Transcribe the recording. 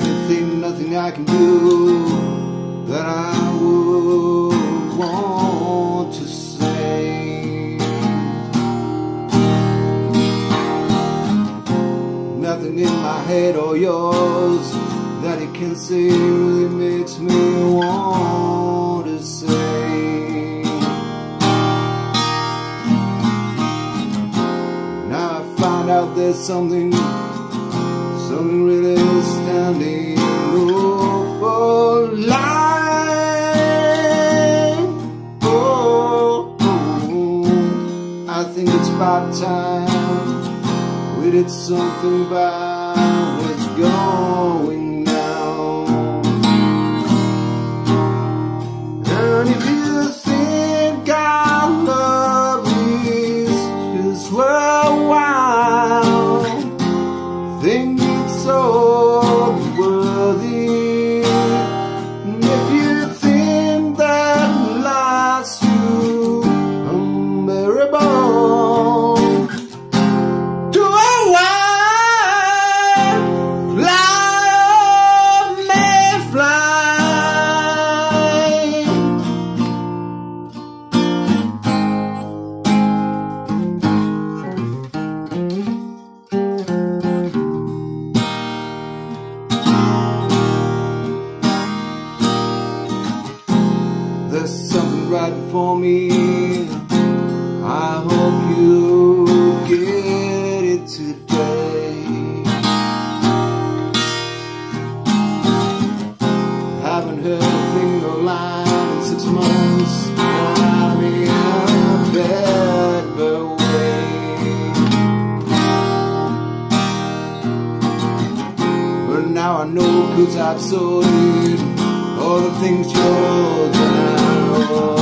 can think nothing I can do that I would want to say. Nothing in my head or yours that you can say really makes me want to say. Now I find out there's something really standing over line. Oh, oh, I think it's about time we did something about what's going it's so right for me. I hope you get it today. Haven't heard a finger line in six months. I'm in a bad way. But now I know cause I've sorted all the things the things